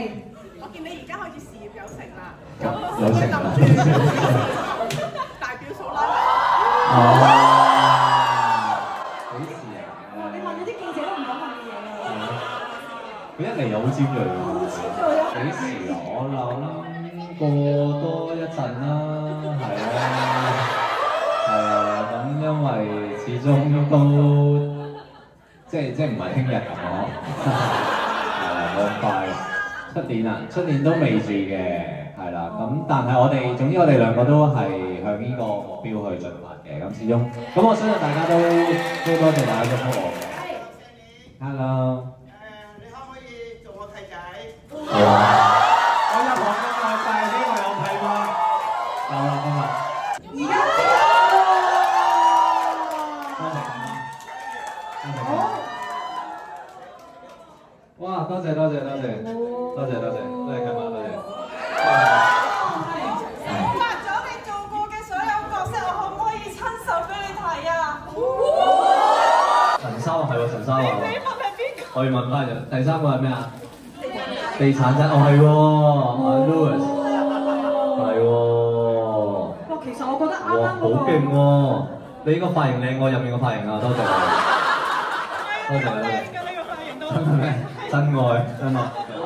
係我見你而家開始事業有成啦，有有成啦諗住大表嫂啦。哦，幾時啊？你問咗啲記者都唔敢問嘅嘢啊！佢一嚟又好尖鋭喎。好尖鋭啊！幾時啊？我諗過多一陣啦，係啊，係啊，咁因為始終都即係即係唔係聽日咁出年啊，出年都未住嘅，係啦，咁但係我哋總之我哋兩個都係向呢個目標去進發嘅，咁始終，咁我相信大家都都多謝大家祝福我嘅，hello。你可唔可以做我契仔？我入行咁耐，但係呢個有睇過。夠啦，今日。而家多謝大家。多謝。好。哇！多謝多謝多謝多謝多謝多謝今晚多謝。畫咗你做過嘅所有角色，我可唔可以親手俾你睇啊？陳生係喎，陳生啊。你問係邊個？我要問翻人，第三個係咩啊？地產真，哦係喎，阿 Louis，係喎。哇，其實我覺得啱哇，啱嗰個好勁喎！你個髮型靚過入面個髮型啊，多謝你。多謝靚你。嘅呢個髮型都。真？愛，真愛。